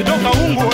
edoka ungu